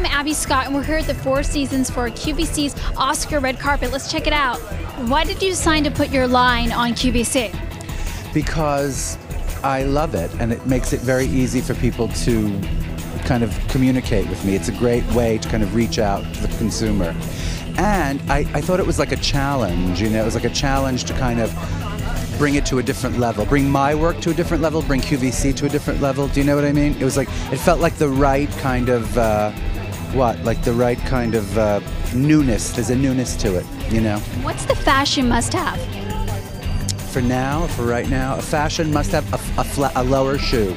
I'm Abbey Scott, and we're here at the Four Seasons for QVC's Oscar Red Carpet. Let's check it out. Why did you decide to put your line on QVC? Because I love it, and it makes it very easy for people to kind of communicate with me. It's a great way to kind of reach out to the consumer. And I, I thought it was like a challenge, you know, it was like a challenge to kind of bring it to a different level, bring my work to a different level, bring QVC to a different level. Do you know what I mean? It was like, it felt like the right kind of, uh, what? Like the right kind of uh, newness. There's a newness to it, you know? What's the fashion must have? For now, for right now, a fashion must have a, a, fla- a lower shoe.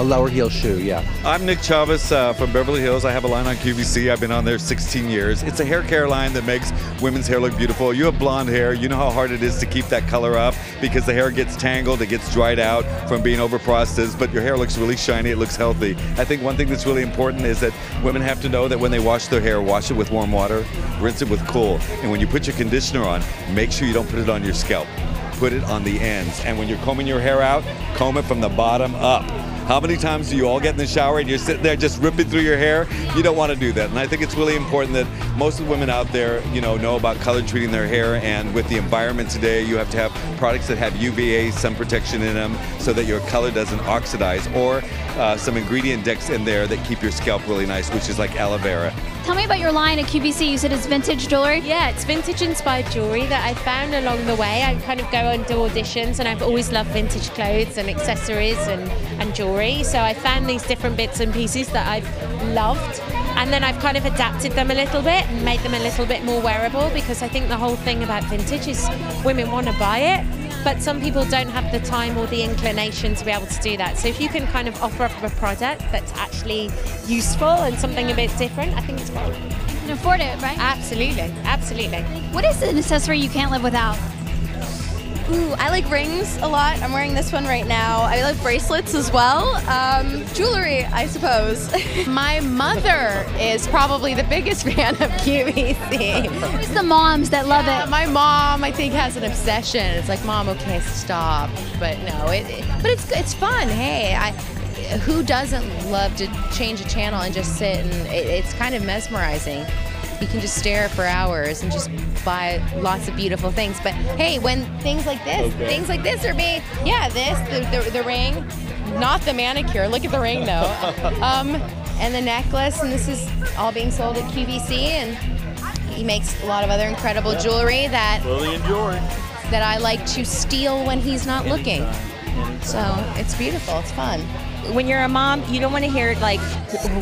A lower heel shoe, yeah. I'm Nick Chavez uh, from Beverly Hills. I have a line on QVC. I've been on there 16 years. It's a hair care line that makes women's hair look beautiful. You have blonde hair. You know how hard it is to keep that color up because the hair gets tangled, it gets dried out from being over processed, but your hair looks really shiny, it looks healthy. I think one thing that's really important is that women have to know that when they wash their hair, wash it with warm water, rinse it with cool. And when you put your conditioner on, make sure you don't put it on your scalp. Put it on the ends. And when you're combing your hair out, comb it from the bottom up. How many times do you all get in the shower and you're sitting there just ripping through your hair? You don't want to do that. And I think it's really important that most of the women out there, you know, know about color treating their hair. And with the environment today, you have to have products that have UVA sun protection in them so that your color doesn't oxidize, or uh, some ingredient decks in there that keep your scalp really nice, which is like aloe vera. Tell me about your line at QVC. You said it's vintage jewelry? Yeah, it's vintage inspired jewelry that I found along the way. I kind of go and do auditions, and I've always loved vintage clothes and accessories and, and jewelry. So I found these different bits and pieces that I've loved. And then I've kind of adapted them a little bit and made them a little bit more wearable because I think the whole thing about vintage is women want to buy it, but some people don't have the time or the inclination to be able to do that. So if you can kind of offer up a product that's actually useful and something a bit different, I think it's great. You can afford it, right? Absolutely, absolutely. What is an accessory you can't live without? Ooh, I like rings a lot. I'm wearing this one right now. I like bracelets as well. Um, jewelry, I suppose. My mother is probably the biggest fan of QVC. Who's the moms that love Yeah, it? my mom, I think, has an obsession. It's like, mom, okay, stop. But no, it, it- but it's it's fun. Hey, I. Who doesn't love to change a channel and just sit and it, it's kind of mesmerizing. You can just stare for hours and just buy lots of beautiful things. But hey, when things like this, things like this are being, yeah, this, the, the, the ring, not the manicure. Look at the ring though. Um, and the necklace, and this is all being sold at QVC. And he makes a lot of other incredible jewelry that Really enjoy. that I like to steal when he's not looking. So it's beautiful. It's fun. when you're a mom, you don't want to hear like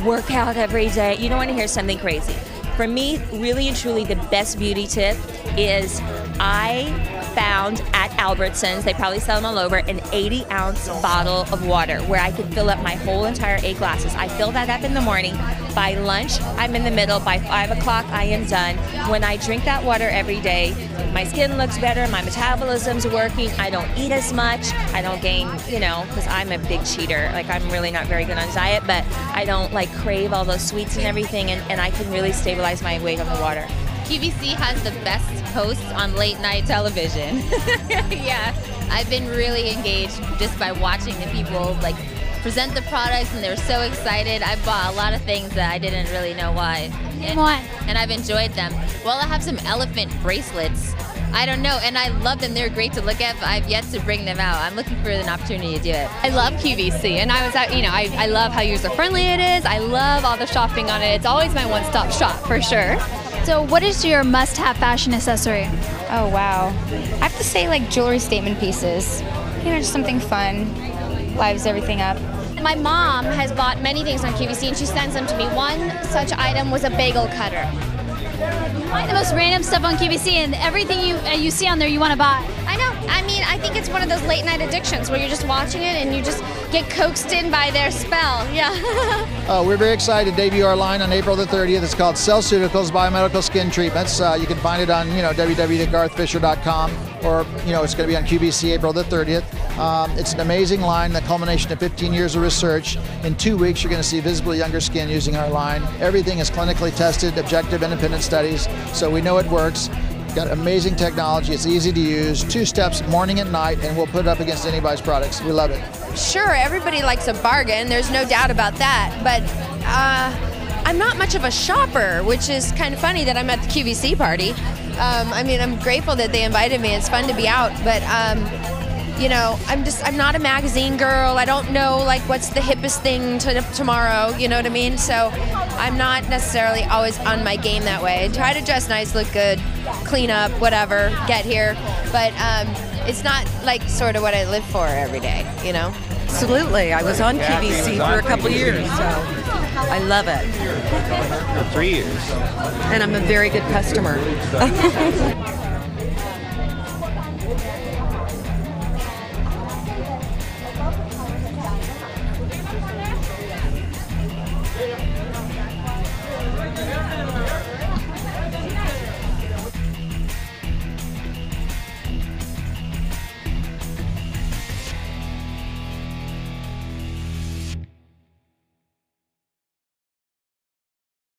work out every day. You don't want to hear something crazy. For me, really and truly, the best beauty tip is I found at Albertsons, they probably sell them all over, an 80 ounce bottle of water where I could fill up my whole entire eight glasses. I fill that up in the morning. By lunch, I'm in the middle. By five o'clock, I am done. When I drink that water every day, my skin looks better, my metabolism's working, I don't eat as much, I don't gain, you know, because I'm a big cheater. Like, I'm really not very good on diet, but I don't like crave all those sweets and everything, and, and I can really stabilize my weight on the water. QVC has the best hosts on late night television. yeah, I've been really engaged just by watching the people like present the products, and they're so excited. I bought a lot of things that I didn't really know why. And, What? and I've enjoyed them. Well, I have some elephant bracelets. I don't know, and I love them. They're great to look at, but I've yet to bring them out. I'm looking for an opportunity to do it. I love QVC, and I was at, you know, I, I love how user friendly it is. I love all the shopping on it. It's always my one stop shop for sure. So, what is your must have fashion accessory? Oh wow. I have to say like jewelry statement pieces. You know, just something fun. Lives everything up. My mom has bought many things on QVC, and she sends them to me. One such item was a bagel cutter. Find the most random stuff on QVC, and everything you uh, you see on there you want to buy. I know. I mean, I think it's one of those late night addictions where you're just watching it and you just get coaxed in by their spell. Yeah. Uh, we're very excited to debut our line on April the 30th. It's called Cellceuticals Biomedical Skin Treatments. Uh, you can find it on, you know, www.garthfisher.com or, you know, it's going to be on QVC April the 30th. Um, it's an amazing line, the culmination of 15 years of research. In two weeks, you're going to see visibly younger skin using our line. Everything is clinically tested, objective, independent studies, so we know it works. Got amazing technology. It's easy to use. Two steps, morning and night, and we'll put it up against anybody's products. We love it. sure, everybody likes a bargain. There's no doubt about that. But uh, I'm not much of a shopper, which is kind of funny that I'm at the QVC party. Um, I mean, I'm grateful that they invited me. It's fun to be out, but um, you know, I'm just I'm not a magazine girl. I don't know like what's the hippest thing to tomorrow. You know what I mean? So I'm not necessarily always on my game that way. I try to dress nice, look good, clean up, whatever, get here, but um, it's not like sort of what I live for every day. You know? Absolutely. I was on QVC for a couple years, so I love it. For three years. And I'm a very good customer.